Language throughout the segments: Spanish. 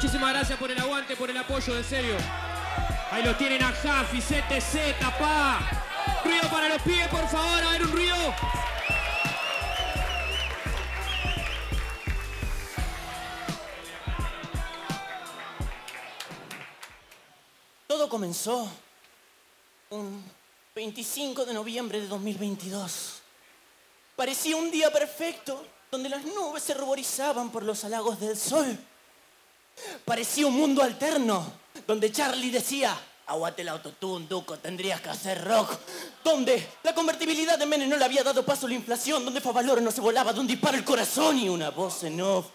muchísimas gracias por el aguante, por el apoyo, en serio. Ahí lo tienen a Jafi, CTZ, pa. Ruido para los pies, por favor, a ver un ruido. Todo comenzó un 25 de noviembre de 2022. Parecía un día perfecto donde las nubes se ruborizaban por los halagos del sol. Parecía un mundo alterno donde Charlie decía, aguate el autotune, Duco, tendrías que hacer rock. Donde la convertibilidad de Menem no le había dado paso a la inflación, donde Favaloro no se volaba de un disparo el corazón y una voz en off.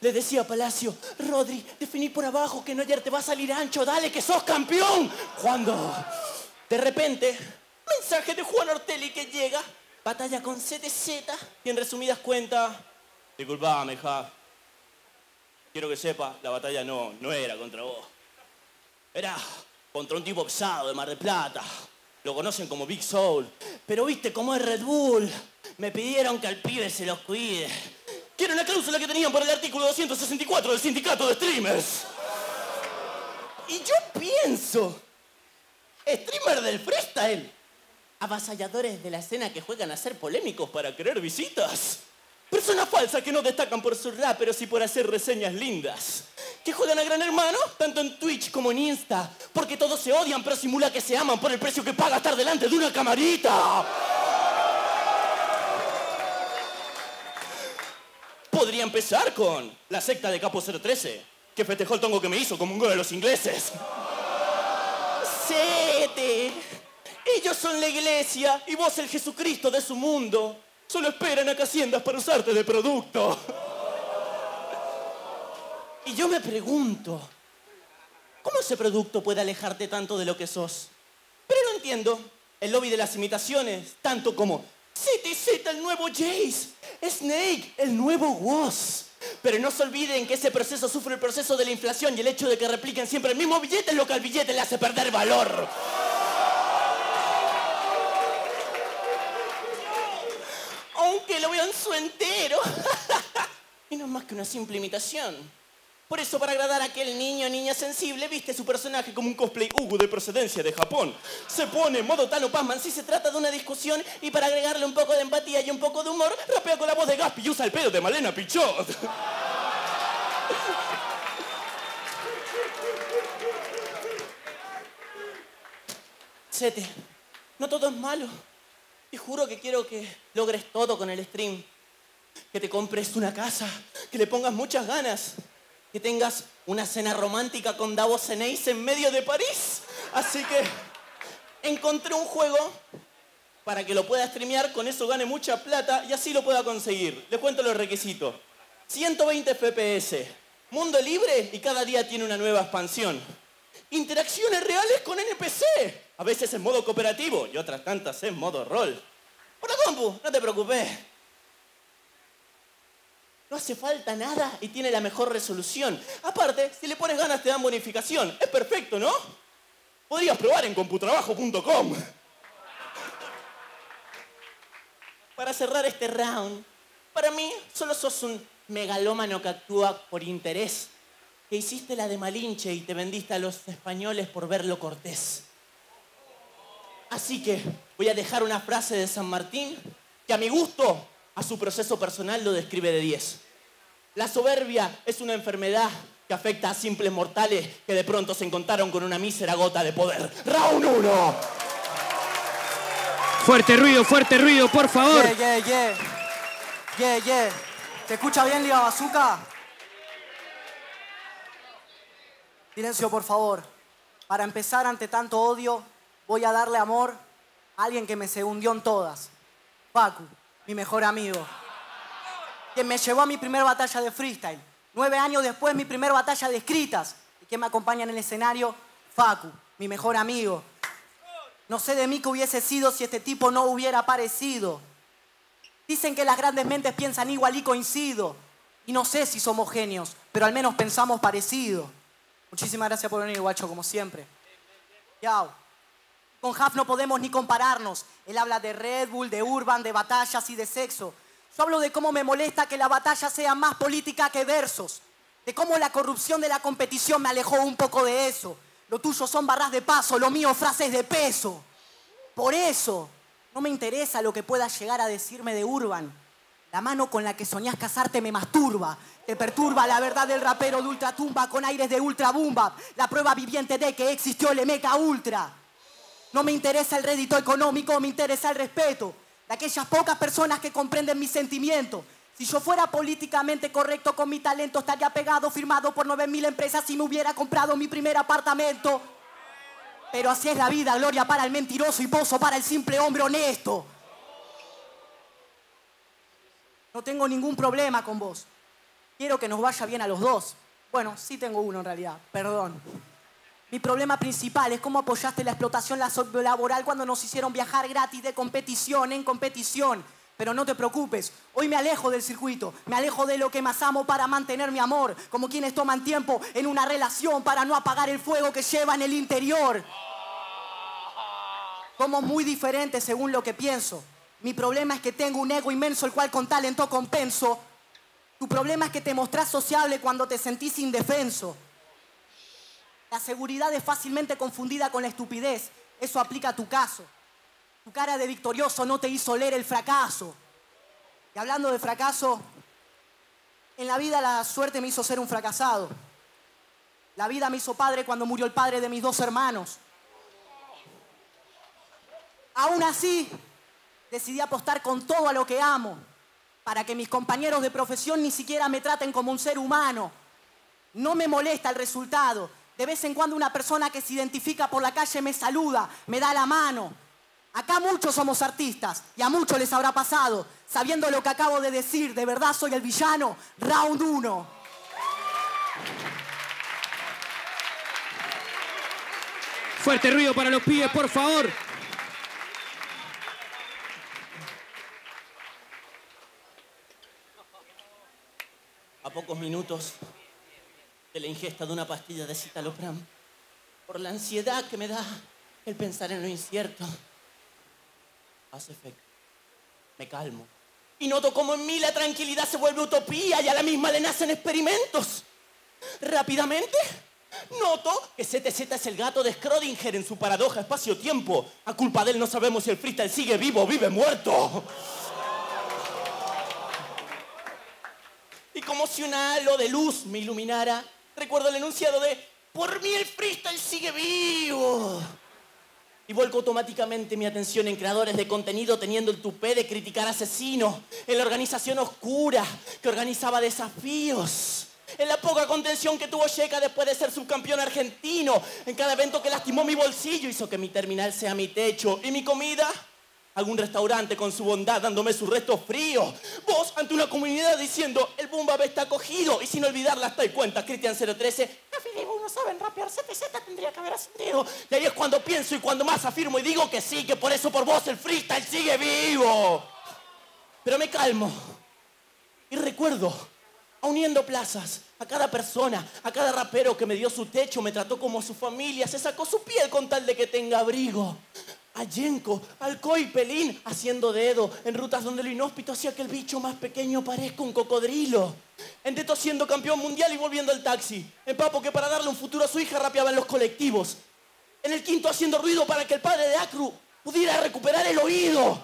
Le decía a Palacio, Rodri, definí por abajo que no ayer te va a salir ancho, dale que sos campeón. Cuando, de repente, mensaje de Juan Ortelli que llega, batalla con CTZ y en resumidas cuentas, disculpame, ja. Quiero que sepa, la batalla no, no era contra vos. Era contra un tipo pesado de Mar del Plata. Lo conocen como Big Soul. Pero viste cómo es Red Bull. Me pidieron que al pibe se los cuide. Quiero una cláusula que tenían por el artículo 264 del sindicato de streamers. Y yo pienso, streamer del freestyle, avasalladores de la escena que juegan a ser polémicos para querer visitas. Personas falsas que no destacan por su rap, pero sí por hacer reseñas lindas. Que juegan a Gran Hermano, tanto en Twitch como en Insta. Porque todos se odian, pero simula que se aman por el precio que paga estar delante de una camarita. Podría empezar con la secta de Capo 013, que festejó el tongo que me hizo como un gol de los ingleses. Sete. Ellos son la iglesia y vos el Jesucristo de su mundo. Solo esperan a que haciendas para usarte de producto. Y yo me pregunto, ¿cómo ese producto puede alejarte tanto de lo que sos? Pero no entiendo el lobby de las imitaciones, tanto como CTZ, el nuevo Jace, Snake, el nuevo Woz. Pero no se olviden que ese proceso sufre el proceso de la inflación y el hecho de que repliquen siempre el mismo billete es lo que al billete le hace perder valor. Aunque lo vean su entero. y no es más que una simple imitación. Por eso, para agradar a aquel niño o niña sensible, viste su personaje como un cosplay Hugo de procedencia de Japón. Se pone en modo Tano Pasman si se trata de una discusión y para agregarle un poco de empatía y un poco de humor, rapea con la voz de Gaspi y usa el pedo de Malena Pichot. Sete, no todo es malo. Y juro que quiero que logres todo con el stream. Que te compres una casa, que le pongas muchas ganas, que tengas una cena romántica con Davos Eneis en medio de París. Así que encontré un juego para que lo pueda streamear, con eso gane mucha plata y así lo pueda conseguir. Les cuento los requisitos. 120 FPS, mundo libre y cada día tiene una nueva expansión. Interacciones reales con NPC, a veces en modo cooperativo y otras tantas en modo rol. Por compu, no te preocupes. No hace falta nada y tiene la mejor resolución. Aparte, si le pones ganas te dan bonificación. Es perfecto, ¿no? Podrías probar en computrabajo.com. Para cerrar este round, para mí solo sos un megalómano que actúa por interés. Que hiciste la de Malinche y te vendiste a los españoles por verlo cortés. Así que voy a dejar una frase de San Martín que a mi gusto, a su proceso personal lo describe de 10. La soberbia es una enfermedad que afecta a simples mortales que de pronto se encontraron con una mísera gota de poder. ¡Round 1! Fuerte ruido, fuerte ruido, por favor. Yeah, yeah, yeah. Yeah, yeah. ¿Se escucha bien, Liga Bazooka? Silencio, por favor. Para empezar, ante tanto odio, voy a darle amor a alguien que me se hundió en todas. Facu, mi mejor amigo. Quien me llevó a mi primera batalla de freestyle. Nueve años después, mi primera batalla de escritas. Y quien me acompaña en el escenario, Facu, mi mejor amigo. No sé de mí qué hubiese sido si este tipo no hubiera aparecido. Dicen que las grandes mentes piensan igual y coincido. Y no sé si somos genios, pero al menos pensamos parecido. Muchísimas gracias por venir, guacho, como siempre. Yao. Con Huff no podemos ni compararnos. Él habla de Red Bull, de Urban, de batallas y de sexo. Yo hablo de cómo me molesta que la batalla sea más política que versos. de cómo la corrupción de la competición me alejó un poco de eso. Lo tuyo son barras de paso, lo mío frases de peso. Por eso, no me interesa lo que puedas llegar a decirme de Urban. La mano con la que soñás casarte me masturba. Te perturba la verdad del rapero de ultratumba con aires de ultra bumba. La prueba viviente de que existió el Meca Ultra. No me interesa el rédito económico, me interesa el respeto de aquellas pocas personas que comprenden mis sentimientos. Si yo fuera políticamente correcto con mi talento, estaría pegado, firmado por 9.000 empresas y me hubiera comprado mi primer apartamento. Pero así es la vida, gloria para el mentiroso y pozo para el simple hombre honesto. No tengo ningún problema con vos. Quiero que nos vaya bien a los dos. Bueno, sí tengo uno en realidad, perdón. Mi problema principal es cómo apoyaste la explotación laboral cuando nos hicieron viajar gratis de competición en competición. Pero no te preocupes, hoy me alejo del circuito, me alejo de lo que más amo para mantener mi amor, como quienes toman tiempo en una relación para no apagar el fuego que lleva en el interior. Como muy diferente según lo que pienso. Mi problema es que tengo un ego inmenso el cual con talento compenso. Tu problema es que te mostrás sociable cuando te sentís indefenso. La seguridad es fácilmente confundida con la estupidez. Eso aplica a tu caso. Tu cara de victorioso no te hizo leer el fracaso. Y hablando de fracaso, en la vida la suerte me hizo ser un fracasado. La vida me hizo padre cuando murió el padre de mis dos hermanos. Aún así, decidí apostar con todo a lo que amo, para que mis compañeros de profesión ni siquiera me traten como un ser humano. No me molesta el resultado, de vez en cuando una persona que se identifica por la calle me saluda, me da la mano. Acá muchos somos artistas y a muchos les habrá pasado. Sabiendo lo que acabo de decir, de verdad soy el villano. Round 1. Fuerte ruido para los pibes, por favor. A pocos minutos de la ingesta de una pastilla de citalopram, por la ansiedad que me da el pensar en lo incierto, hace efecto. Me calmo. Y noto cómo en mí la tranquilidad se vuelve utopía y a la misma le nacen experimentos. Rápidamente, noto que ZZ es el gato de Schrödinger en su paradoja espacio-tiempo. A culpa de él no sabemos si el freestyle sigue vivo o vive muerto. Y como si un halo de luz me iluminara, recuerdo el enunciado de Por mí el freestyle sigue vivo. Y vuelco automáticamente mi atención en creadores de contenido teniendo el tupé de criticar asesinos, en la organización oscura que organizaba desafíos, en la poca contención que tuvo Checa después de ser subcampeón argentino, en cada evento que lastimó mi bolsillo hizo que mi terminal sea mi techo y mi comida algún restaurante con su bondad dándome sus restos fríos. Vos ante una comunidad diciendo el boom bap está cogido y sin olvidarla hasta y cuenta Cristian 013. Café no saben rapear, ZZ tendría que haber ascendido. Y ahí es cuando pienso y cuando más afirmo y digo que sí, que por eso por vos el freestyle sigue vivo. Pero me calmo y recuerdo uniendo plazas a cada persona, a cada rapero que me dio su techo, me trató como su familia, se sacó su piel con tal de que tenga abrigo a Yenko, al y Pelín, haciendo dedo en rutas donde lo inhóspito hacía que el bicho más pequeño parezca un cocodrilo. En Deto siendo campeón mundial y volviendo al taxi. En Papo que para darle un futuro a su hija rapeaba en los colectivos. En el quinto haciendo ruido para que el padre de Acru pudiera recuperar el oído.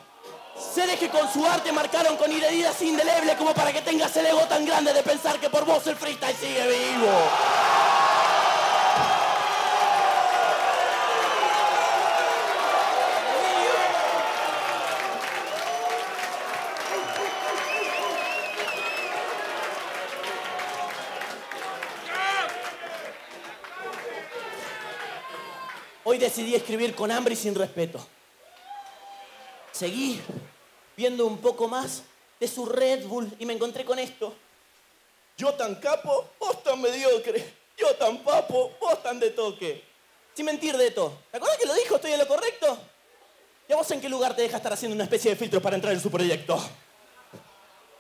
Seres que con su arte marcaron con heridas indelebles como para que tengas el ego tan grande de pensar que por vos el freestyle sigue vivo. Decidí escribir con hambre y sin respeto. Seguí viendo un poco más de su Red Bull y me encontré con esto. Yo tan capo, vos tan mediocre. Yo tan papo, vos tan de toque. Sin mentir de todo. ¿Te acuerdas que lo dijo? ¿Estoy en lo correcto? ¿Y a vos en qué lugar te deja estar haciendo una especie de filtro para entrar en su proyecto?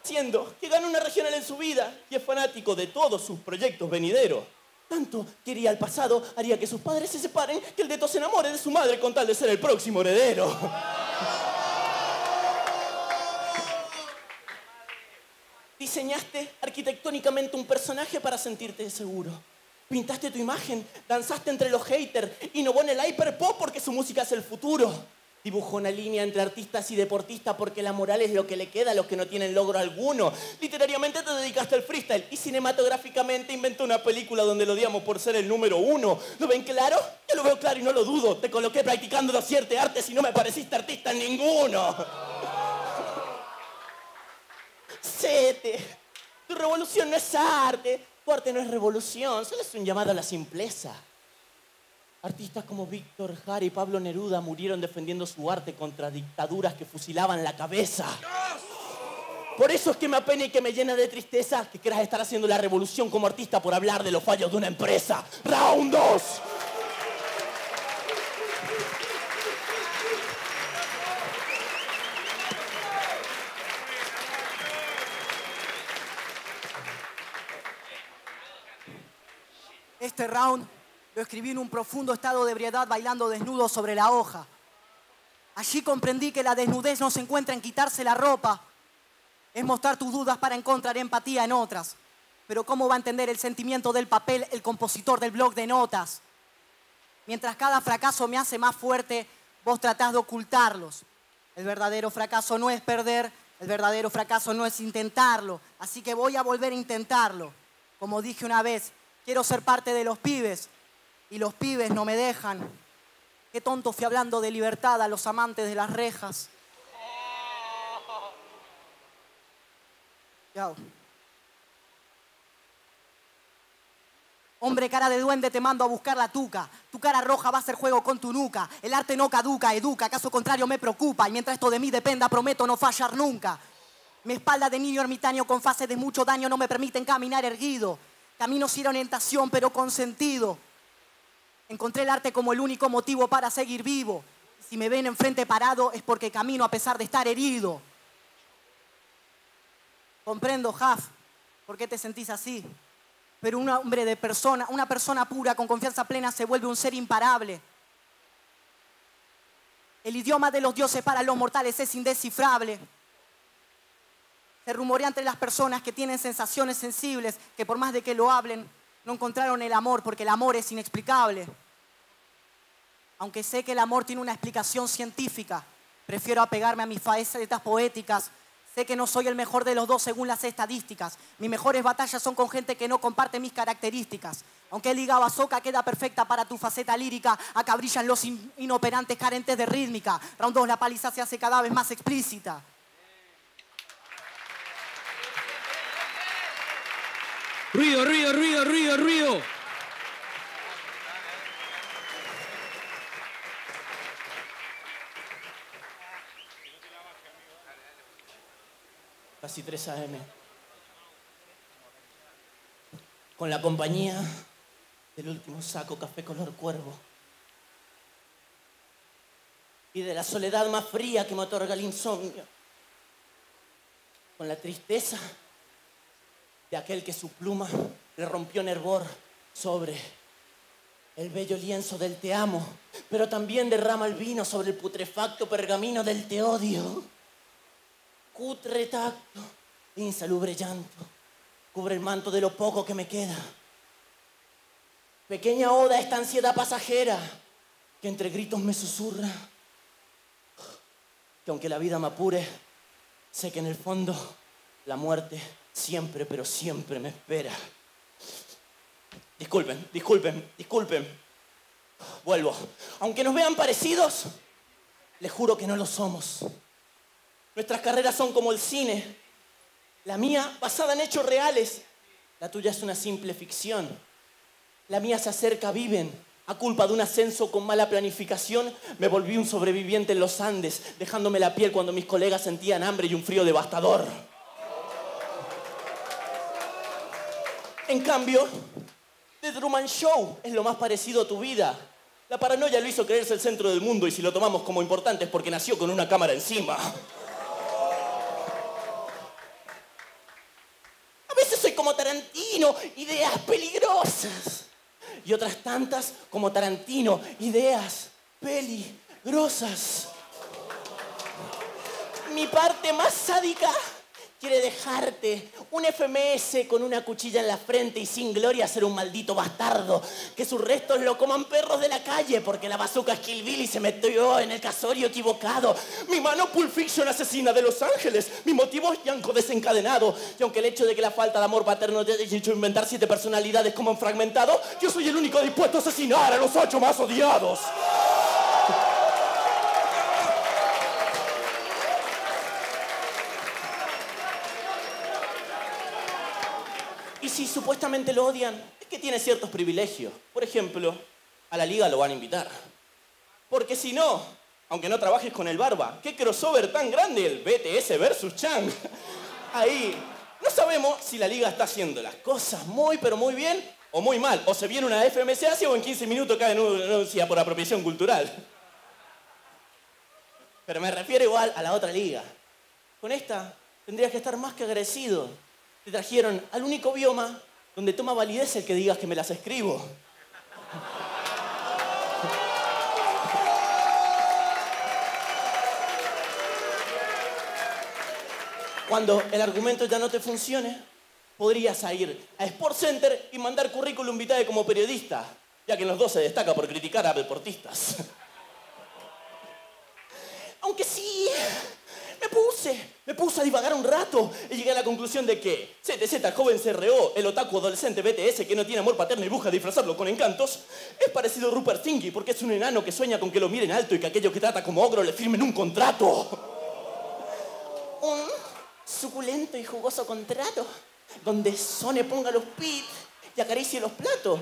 Siendo que gana una regional en su vida y es fanático de todos sus proyectos venideros. Tanto quería al pasado, haría que sus padres se separen, que el Deto se enamore de su madre con tal de ser el próximo heredero. Diseñaste arquitectónicamente un personaje para sentirte seguro. Pintaste tu imagen, danzaste entre los haters, innovó en el hyperpop porque su música es el futuro. Dibujó una línea entre artistas y deportistas porque la moral es lo que le queda a los que no tienen logro alguno. Literariamente te dedicaste al freestyle y cinematográficamente inventó una película donde lo odiamos por ser el número uno. ¿Lo ven claro? Yo lo veo claro y no lo dudo. Te coloqué practicando los siete artes y no me pareciste artista en ninguno. Sete, tu revolución no es arte, tu arte no es revolución, solo es un llamado a la simpleza. Artistas como Víctor Jara y Pablo Neruda murieron defendiendo su arte contra dictaduras que fusilaban la cabeza. Por eso es que me apena y que me llena de tristeza que quieras estar haciendo la revolución como artista por hablar de los fallos de una empresa. Round 2. Este round lo escribí en un profundo estado de ebriedad bailando desnudo sobre la hoja. Allí comprendí que la desnudez no se encuentra en quitarse la ropa, es mostrar tus dudas para encontrar empatía en otras. Pero ¿cómo va a entender el sentimiento del papel el compositor del blog de notas? Mientras cada fracaso me hace más fuerte, vos tratás de ocultarlos. El verdadero fracaso no es perder, el verdadero fracaso no es intentarlo. Así que voy a volver a intentarlo. Como dije una vez, quiero ser parte de los pibes, y los pibes no me dejan. Qué tonto fui hablando de libertad a los amantes de las rejas. Hombre, cara de duende, te mando a buscar la tuca. Tu cara roja va a ser juego con tu nuca. El arte no caduca, educa. Caso contrario me preocupa. Y mientras esto de mí dependa, prometo no fallar nunca. Mi espalda de niño ermitaño con fase de mucho daño no me permiten caminar erguido. Camino sin orientación, pero con sentido. Encontré el arte como el único motivo para seguir vivo. Si me ven enfrente parado es porque camino a pesar de estar herido. Comprendo, Haf, por qué te sentís así. Pero un hombre de persona, una persona pura con confianza plena se vuelve un ser imparable. El idioma de los dioses para los mortales es indescifrable. Se rumorea entre las personas que tienen sensaciones sensibles que por más de que lo hablen, no encontraron el amor porque el amor es inexplicable. Aunque sé que el amor tiene una explicación científica, prefiero apegarme a mis facetas poéticas. Sé que no soy el mejor de los dos según las estadísticas. Mis mejores batallas son con gente que no comparte mis características. Aunque el hígado soca queda perfecta para tu faceta lírica, acá brillan los inoperantes carentes de rítmica. Round 2, la paliza se hace cada vez más explícita. Ruido, ruido, ruido, ruido, ruido. Casi 3 AM. Con la compañía del último saco café color cuervo. Y de la soledad más fría que me otorga el insomnio. Con la tristeza de aquel que su pluma le rompió en hervor sobre el bello lienzo del te amo, pero también derrama el vino sobre el putrefacto pergamino del te odio. Cutre tacto, insalubre llanto, cubre el manto de lo poco que me queda. Pequeña oda esta ansiedad pasajera que entre gritos me susurra, que aunque la vida me apure, sé que en el fondo la muerte siempre, pero siempre me espera. Disculpen, disculpen, disculpen. Vuelvo. Aunque nos vean parecidos, les juro que no lo somos. Nuestras carreras son como el cine. La mía basada en hechos reales. La tuya es una simple ficción. La mía se acerca, viven. A culpa de un ascenso con mala planificación, me volví un sobreviviente en los Andes, dejándome la piel cuando mis colegas sentían hambre y un frío devastador. En cambio, The Truman Show es lo más parecido a tu vida. La paranoia lo hizo creerse el centro del mundo y si lo tomamos como importante es porque nació con una cámara encima. A veces soy como Ideas peligrosas. Y otras tantas como Tarantino, ideas peligrosas. Mi parte más sádica quiere dejarte un FMS con una cuchilla en la frente y sin gloria ser un maldito bastardo. Que sus restos lo coman perros de la calle porque la bazooka es Kill Bill y se metió en el casorio equivocado. Mi mano Pulp Fiction asesina de Los Ángeles. Mi motivo es llanco desencadenado. Y aunque el hecho de que la falta de amor paterno te haya hecho inventar siete personalidades como han fragmentado, yo soy el único dispuesto a asesinar a los ocho más odiados. Si supuestamente lo odian, es que tiene ciertos privilegios. Por ejemplo, a la liga lo van a invitar. Porque si no, aunque no trabajes con el Barba, ¿qué crossover tan grande el BTS versus Chang? Ahí, no sabemos si la liga está haciendo las cosas muy, pero muy bien o muy mal. O se viene una FMC Asia o en 15 minutos cae una denuncia por apropiación cultural. Pero me refiero igual a la otra liga. Con esta tendrías que estar más que agradecido. Te trajeron al único bioma donde toma validez el que digas que me las escribo. Cuando el argumento ya no te funcione, podrías ir a Sports Center y mandar currículum vitae como periodista, ya que en los dos se destaca por criticar a deportistas. Aunque sí, me puse, me puse a divagar un rato y llegué a la conclusión de que ZZ joven CRO, el otaku adolescente BTS que no tiene amor paterno y busca disfrazarlo con encantos, es parecido a Rupert Singhi porque es un enano que sueña con que lo miren alto y que aquello que trata como ogro le firmen un contrato. Un suculento y jugoso contrato donde Sone ponga los pits y acaricie los platos.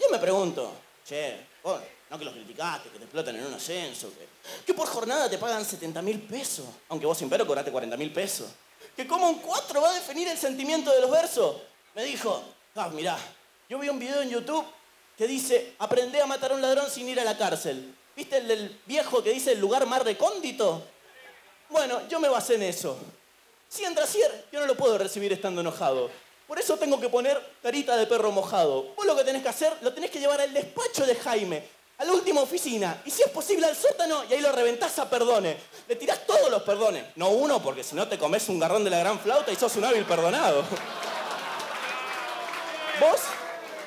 Yo me pregunto, che, vos, no que los criticaste, que te explotan en un ascenso, que, que por jornada te pagan 70 mil pesos, aunque vos sin pero cobraste 40 mil pesos. Que como un 4 va a definir el sentimiento de los versos. Me dijo, ah, mirá, yo vi un video en YouTube que dice, aprendé a matar a un ladrón sin ir a la cárcel. ¿Viste el del viejo que dice el lugar más recóndito? Bueno, yo me basé en eso. Si entra Cier, yo no lo puedo recibir estando enojado. Por eso tengo que poner carita de perro mojado. Vos lo que tenés que hacer, lo tenés que llevar al despacho de Jaime, a la última oficina, y si es posible al sótano, y ahí lo reventás a perdones. Le tirás todos los perdones, no uno, porque si no te comes un garrón de la gran flauta y sos un hábil perdonado. Vos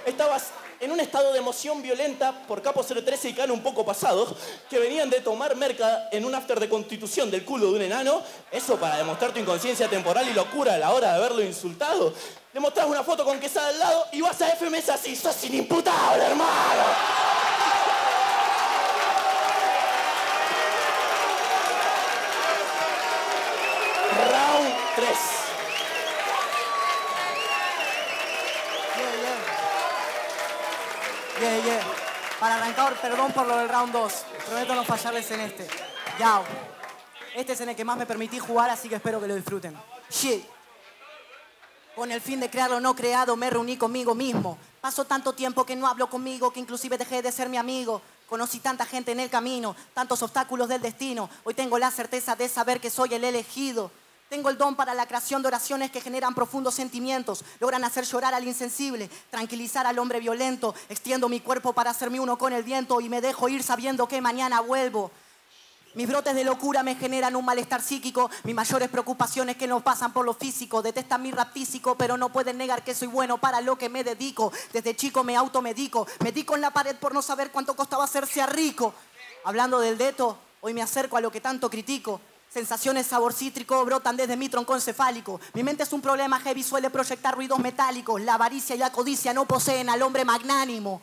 estabas en un estado de emoción violenta por Capo 013 y Cano un poco pasados, que venían de tomar merca en un after de constitución del culo de un enano, eso para demostrar tu inconsciencia temporal y locura a la hora de haberlo insultado. Le mostrás una foto con Quesada al lado y vas a FMS así, sos inimputable, hermano. Yeah, yeah. Para arrancar, perdón por lo del round 2. Prometo no fallarles en este. Yao. Este es en el que más me permití jugar, así que espero que lo disfruten. Shit. Con el fin de crear lo no creado, me reuní conmigo mismo. Pasó tanto tiempo que no hablo conmigo, que inclusive dejé de ser mi amigo. Conocí tanta gente en el camino, tantos obstáculos del destino. Hoy tengo la certeza de saber que soy el elegido. Tengo el don para la creación de oraciones que generan profundos sentimientos, logran hacer llorar al insensible, tranquilizar al hombre violento. Extiendo mi cuerpo para hacerme uno con el viento y me dejo ir sabiendo que mañana vuelvo. Mis brotes de locura me generan un malestar psíquico. Mis mayores preocupaciones que no pasan por lo físico. Detestan mi rap físico, pero no pueden negar que soy bueno para lo que me dedico. Desde chico me automedico. Me dico en la pared por no saber cuánto costaba hacerse rico. Hablando del deto, hoy me acerco a lo que tanto critico. Sensaciones sabor cítrico brotan desde mi tronco encefálico. Mi mente es un problema heavy, suele proyectar ruidos metálicos. La avaricia y la codicia no poseen al hombre magnánimo.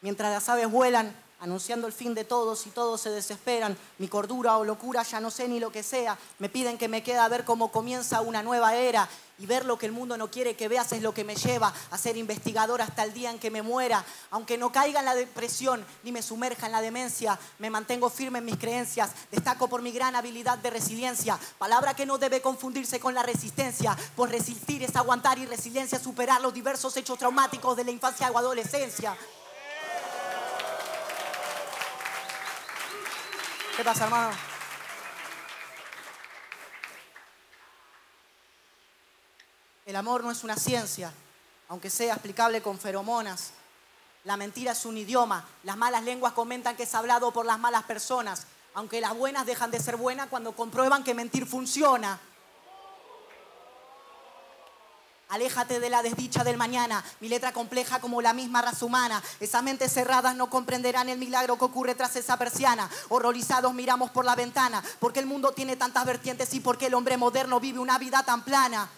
Mientras las aves vuelan, anunciando el fin de todos y todos se desesperan. Mi cordura o locura, ya no sé ni lo que sea. Me piden que me quede a ver cómo comienza una nueva era. Y ver lo que el mundo no quiere que veas es lo que me lleva a ser investigador hasta el día en que me muera. Aunque no caiga en la depresión ni me sumerja en la demencia, me mantengo firme en mis creencias. Destaco por mi gran habilidad de resiliencia. Palabra que no debe confundirse con la resistencia. Pues resistir es aguantar y resiliencia es superar los diversos hechos traumáticos de la infancia o adolescencia. ¿Qué pasa, hermano? El amor no es una ciencia, aunque sea explicable con feromonas. La mentira es un idioma. Las malas lenguas comentan que es hablado por las malas personas, aunque las buenas dejan de ser buenas cuando comprueban que mentir funciona. Aléjate de la desdicha del mañana, mi letra compleja como la misma raza humana. Esas mentes cerradas no comprenderán el milagro que ocurre tras esa persiana. Horrorizados miramos por la ventana, porque el mundo tiene tantas vertientes y porque el hombre moderno vive una vida tan plana.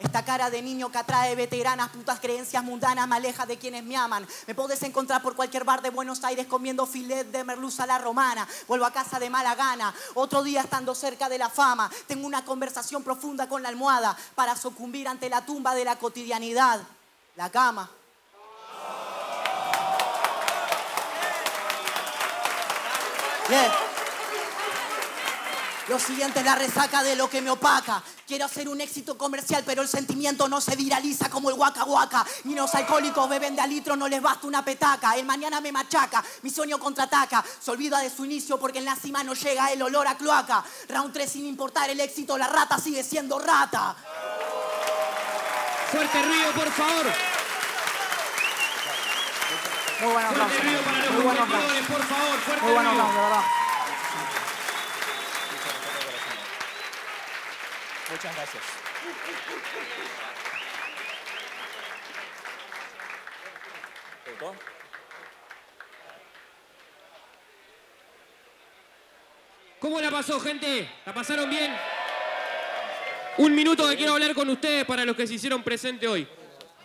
Esta cara de niño que atrae veteranas, putas creencias mundanas, me aleja de quienes me aman. Me puedes encontrar por cualquier bar de Buenos Aires comiendo filet de merluza a la romana. Vuelvo a casa de mala gana, otro día estando cerca de la fama. Tengo una conversación profunda con la almohada para sucumbir ante la tumba de la cotidianidad. La cama. Lo siguiente es la resaca de lo que me opaca. Quiero hacer un éxito comercial, pero el sentimiento no se viraliza como el waka waka. Y los alcohólicos beben de a litro, no les basta una petaca. El mañana me machaca, mi sueño contraataca. Se olvida de su inicio porque en la cima no llega el olor a cloaca. Round 3 sin importar el éxito, la rata sigue siendo rata. Fuerte ruido, por favor. Muy buen aplauso. Fuerte ruido para los por favor. Fuerte Muy buen ruido. aplauso, de verdad. Muchas gracias. ¿Cómo la pasó, gente? ¿La pasaron bien? Un minuto que quiero hablar con ustedes para los que se hicieron presente hoy.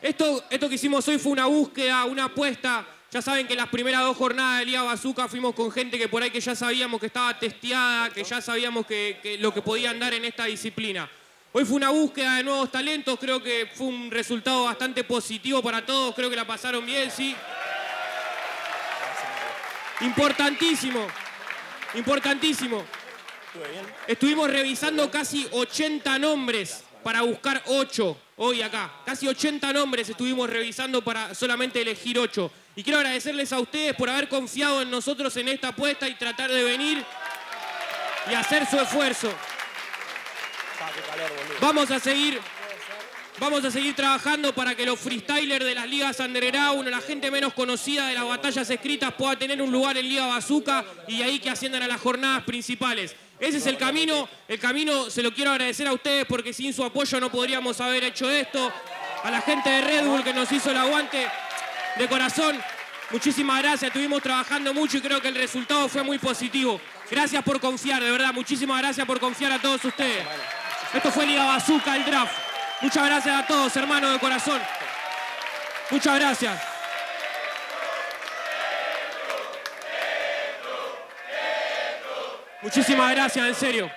Esto, esto que hicimos hoy fue una búsqueda, una apuesta. Ya saben que las primeras dos jornadas de Liga Bazooka fuimos con gente que por ahí que ya sabíamos que estaba testeada, que ya sabíamos que, lo que podían dar en esta disciplina. Hoy fue una búsqueda de nuevos talentos, creo que fue un resultado bastante positivo para todos, creo que la pasaron bien, sí. Importantísimo, importantísimo. Estuvimos revisando casi 80 nombres para buscar 8 hoy acá. Casi 80 nombres estuvimos revisando para solamente elegir 8. Y quiero agradecerles a ustedes por haber confiado en nosotros en esta apuesta y tratar de venir y hacer su esfuerzo. Vamos a seguir. Vamos a seguir trabajando para que los freestylers de las ligas underground, la gente menos conocida de las batallas escritas pueda tener un lugar en Liga Bazooka y de ahí que asciendan a las jornadas principales. Ese es el camino, el camino se lo quiero agradecer a ustedes porque sin su apoyo no podríamos haber hecho esto. A la gente de Red Bull que nos hizo el aguante de corazón, muchísimas gracias, estuvimos trabajando mucho y creo que el resultado fue muy positivo. Gracias por confiar, de verdad, muchísimas gracias por confiar a todos ustedes. Esto fue Liga Bazooka, el draft. Muchas gracias a todos, hermanos de corazón. Muchas gracias. Muchísimas gracias, en serio.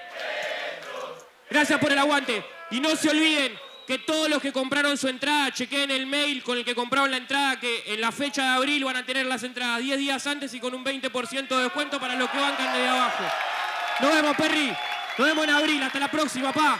Gracias por el aguante. Y no se olviden que todos los que compraron su entrada, chequeen el mail con el que compraron la entrada, que en la fecha de abril van a tener las entradas 10 días antes y con un 20% de descuento para los que bancan desde abajo. Nos vemos, Perry. Nos vemos en abril. Hasta la próxima, pa.